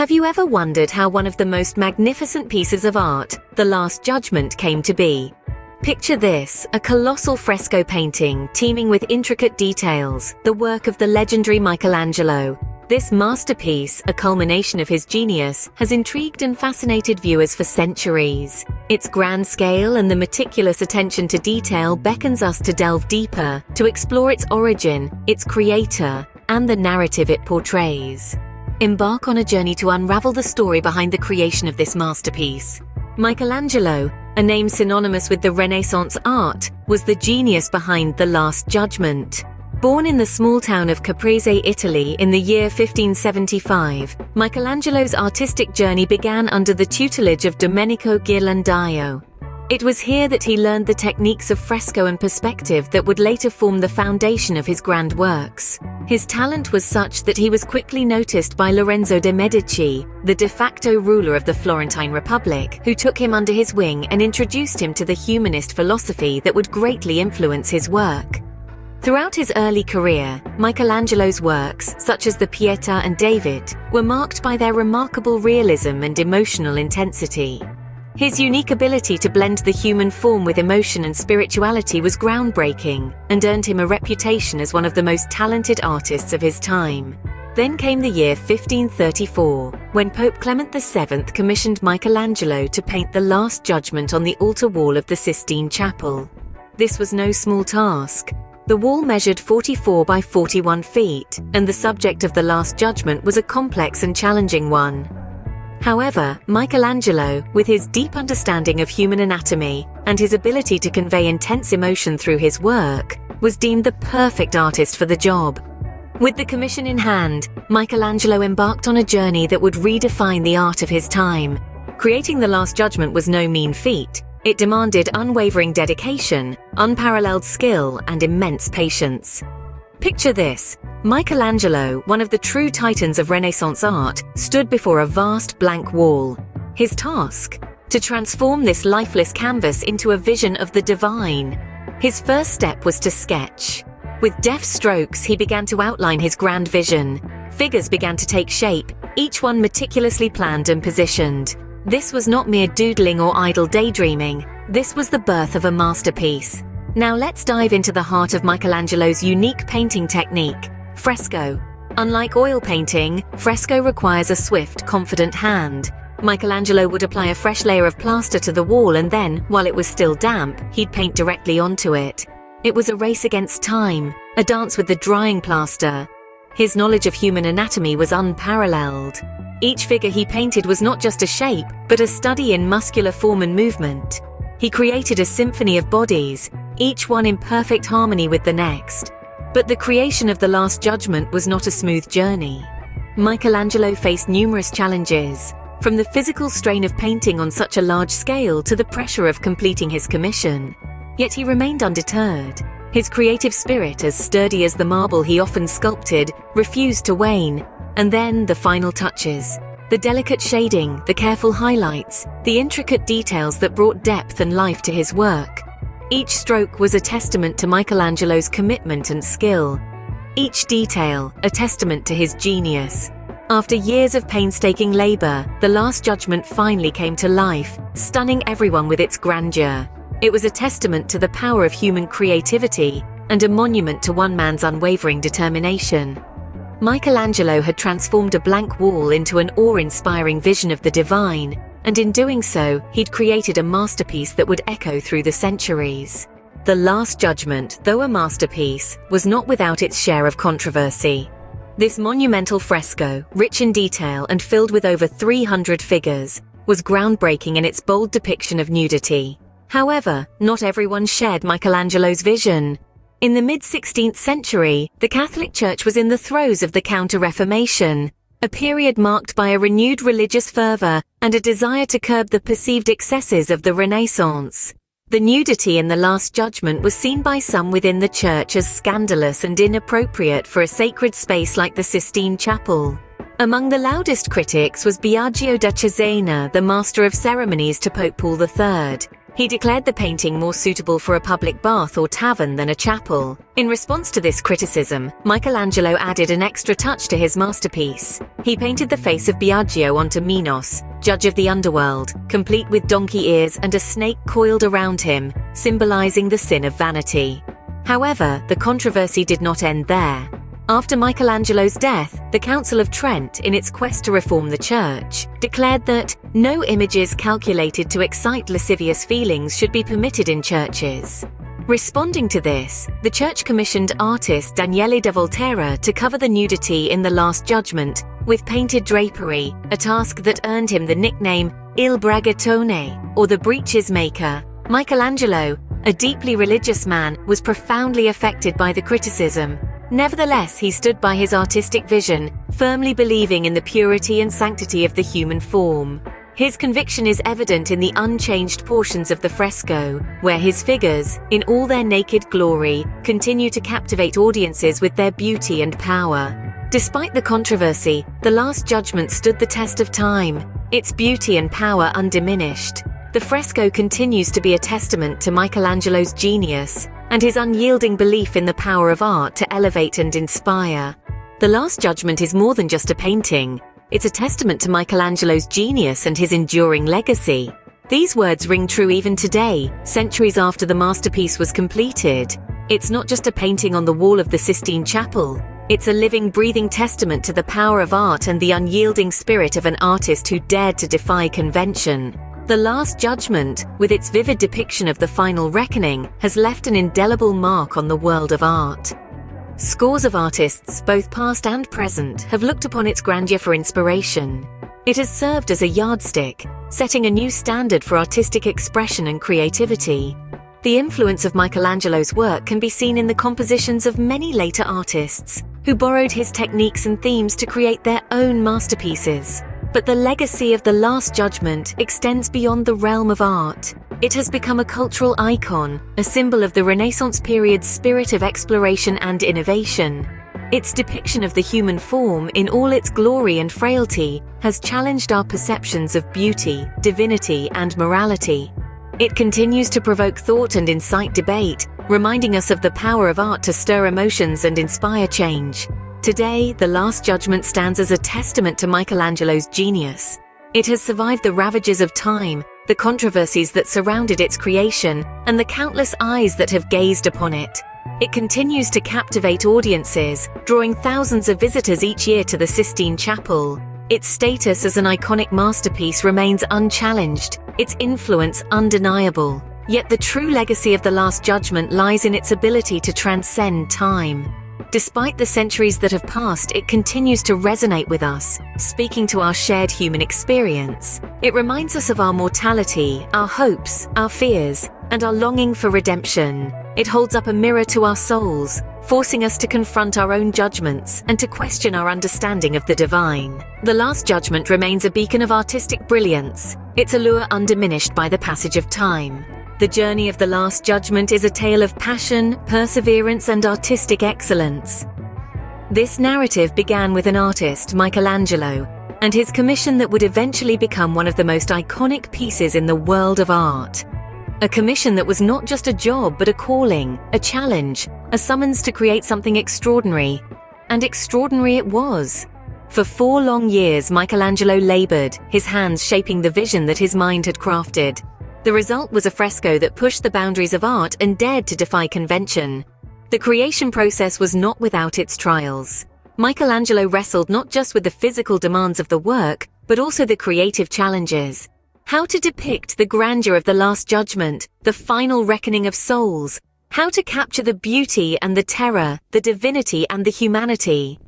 Have you ever wondered how one of the most magnificent pieces of art, The Last Judgment, came to be? Picture this, a colossal fresco painting teeming with intricate details, the work of the legendary Michelangelo. This masterpiece, a culmination of his genius, has intrigued and fascinated viewers for centuries. Its grand scale and the meticulous attention to detail beckons us to delve deeper, to explore its origin, its creator, and the narrative it portrays. Embark on a journey to unravel the story behind the creation of this masterpiece. Michelangelo, a name synonymous with the Renaissance art, was the genius behind The Last Judgment. Born in the small town of Caprese, Italy in the year 1575, Michelangelo's artistic journey began under the tutelage of Domenico Ghirlandaio, it was here that he learned the techniques of fresco and perspective that would later form the foundation of his grand works. His talent was such that he was quickly noticed by Lorenzo de' Medici, the de facto ruler of the Florentine Republic, who took him under his wing and introduced him to the humanist philosophy that would greatly influence his work. Throughout his early career, Michelangelo's works, such as the Pietà and David, were marked by their remarkable realism and emotional intensity. His unique ability to blend the human form with emotion and spirituality was groundbreaking and earned him a reputation as one of the most talented artists of his time. Then came the year 1534, when Pope Clement VII commissioned Michelangelo to paint the Last Judgment on the altar wall of the Sistine Chapel. This was no small task. The wall measured 44 by 41 feet, and the subject of the Last Judgment was a complex and challenging one. However, Michelangelo, with his deep understanding of human anatomy and his ability to convey intense emotion through his work, was deemed the perfect artist for the job. With the commission in hand, Michelangelo embarked on a journey that would redefine the art of his time. Creating The Last Judgment was no mean feat. It demanded unwavering dedication, unparalleled skill, and immense patience. Picture this. Michelangelo, one of the true titans of Renaissance art, stood before a vast blank wall. His task? To transform this lifeless canvas into a vision of the divine. His first step was to sketch. With deft strokes, he began to outline his grand vision. Figures began to take shape, each one meticulously planned and positioned. This was not mere doodling or idle daydreaming. This was the birth of a masterpiece. Now let's dive into the heart of Michelangelo's unique painting technique, fresco. Unlike oil painting, fresco requires a swift, confident hand. Michelangelo would apply a fresh layer of plaster to the wall and then, while it was still damp, he'd paint directly onto it. It was a race against time, a dance with the drying plaster. His knowledge of human anatomy was unparalleled. Each figure he painted was not just a shape, but a study in muscular form and movement. He created a symphony of bodies, each one in perfect harmony with the next. But the creation of the Last Judgment was not a smooth journey. Michelangelo faced numerous challenges, from the physical strain of painting on such a large scale to the pressure of completing his commission. Yet he remained undeterred. His creative spirit, as sturdy as the marble he often sculpted, refused to wane. And then the final touches. The delicate shading, the careful highlights, the intricate details that brought depth and life to his work. Each stroke was a testament to Michelangelo's commitment and skill. Each detail, a testament to his genius. After years of painstaking labor, The Last Judgment finally came to life, stunning everyone with its grandeur. It was a testament to the power of human creativity and a monument to one man's unwavering determination. Michelangelo had transformed a blank wall into an awe-inspiring vision of the divine, and in doing so, he'd created a masterpiece that would echo through the centuries. The Last Judgment, though a masterpiece, was not without its share of controversy. This monumental fresco, rich in detail and filled with over 300 figures, was groundbreaking in its bold depiction of nudity. However, not everyone shared Michelangelo's vision. In the mid-16th century, the Catholic Church was in the throes of the Counter-Reformation, a period marked by a renewed religious fervor and a desire to curb the perceived excesses of the Renaissance. The nudity in the Last Judgment was seen by some within the church as scandalous and inappropriate for a sacred space like the Sistine Chapel. Among the loudest critics was Biagio da Cesena, the master of ceremonies to Pope Paul III. He declared the painting more suitable for a public bath or tavern than a chapel. In response to this criticism, Michelangelo added an extra touch to his masterpiece. He painted the face of Biagio onto Minos, judge of the underworld, complete with donkey ears and a snake coiled around him, symbolizing the sin of vanity. However, the controversy did not end there. After Michelangelo's death, the Council of Trent, in its quest to reform the church, declared that no images calculated to excite lascivious feelings should be permitted in churches. Responding to this, the church commissioned artist Daniele da Volterra to cover the nudity in the Last Judgment with painted drapery, a task that earned him the nickname Il Braghettone, or the breeches maker. Michelangelo, a deeply religious man, was profoundly affected by the criticism Nevertheless, he stood by his artistic vision, firmly believing in the purity and sanctity of the human form. His conviction is evident in the unchanged portions of the fresco, where his figures, in all their naked glory, continue to captivate audiences with their beauty and power. Despite the controversy, The Last Judgment stood the test of time, its beauty and power undiminished. The fresco continues to be a testament to Michelangelo's genius, and his unyielding belief in the power of art to elevate and inspire. The Last Judgment is more than just a painting. It's a testament to Michelangelo's genius and his enduring legacy. These words ring true even today, centuries after the masterpiece was completed. It's not just a painting on the wall of the Sistine Chapel. It's a living, breathing testament to the power of art and the unyielding spirit of an artist who dared to defy convention. The Last Judgment, with its vivid depiction of the final reckoning, has left an indelible mark on the world of art. Scores of artists, both past and present, have looked upon its grandeur for inspiration. It has served as a yardstick, setting a new standard for artistic expression and creativity. The influence of Michelangelo's work can be seen in the compositions of many later artists, who borrowed his techniques and themes to create their own masterpieces. But the legacy of The Last Judgment extends beyond the realm of art. It has become a cultural icon, a symbol of the Renaissance period's spirit of exploration and innovation. Its depiction of the human form in all its glory and frailty has challenged our perceptions of beauty, divinity, and morality. It continues to provoke thought and incite debate, reminding us of the power of art to stir emotions and inspire change. Today, The Last Judgment stands as a testament to Michelangelo's genius. It has survived the ravages of time, the controversies that surrounded its creation, and the countless eyes that have gazed upon it. It continues to captivate audiences, drawing thousands of visitors each year to the Sistine Chapel. Its status as an iconic masterpiece remains unchallenged, its influence undeniable. Yet the true legacy of The Last Judgment lies in its ability to transcend time. Despite the centuries that have passed, it continues to resonate with us, speaking to our shared human experience. It reminds us of our mortality, our hopes, our fears, and our longing for redemption. It holds up a mirror to our souls, forcing us to confront our own judgments and to question our understanding of the divine. The Last Judgment remains a beacon of artistic brilliance, its allure undiminished by the passage of time. The journey of the Last Judgment is a tale of passion, perseverance, and artistic excellence. This narrative began with an artist, Michelangelo, and his commission that would eventually become one of the most iconic pieces in the world of art. A commission that was not just a job, but a calling, a challenge, a summons to create something extraordinary. And extraordinary it was. For four long years, Michelangelo labored, his hands shaping the vision that his mind had crafted. The result was a fresco that pushed the boundaries of art and dared to defy convention. The creation process was not without its trials. Michelangelo wrestled not just with the physical demands of the work, but also the creative challenges. How to depict the grandeur of the Last Judgment, the final reckoning of souls, how to capture the beauty and the terror, the divinity and the humanity.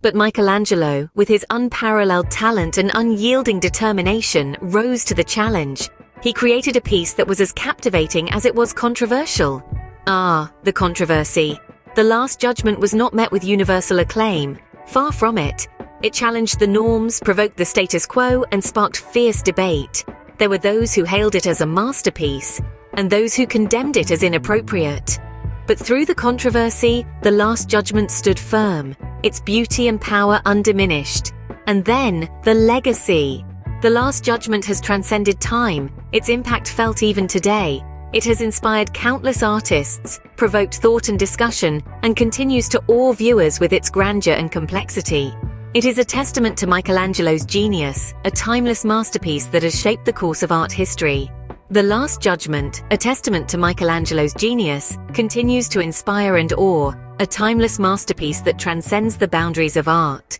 But Michelangelo, with his unparalleled talent and unyielding determination, rose to the challenge. He created a piece that was as captivating as it was controversial. Ah, the controversy. The Last Judgment was not met with universal acclaim. Far from it. It challenged the norms, provoked the status quo, and sparked fierce debate. There were those who hailed it as a masterpiece, and those who condemned it as inappropriate. But through the controversy, the Last Judgment stood firm, its beauty and power undiminished. And then, the legacy. The Last Judgment has transcended time, its impact felt even today. It has inspired countless artists, provoked thought and discussion, and continues to awe viewers with its grandeur and complexity. It is a testament to Michelangelo's genius, a timeless masterpiece that has shaped the course of art history. The Last Judgment, a testament to Michelangelo's genius, continues to inspire and awe, a timeless masterpiece that transcends the boundaries of art.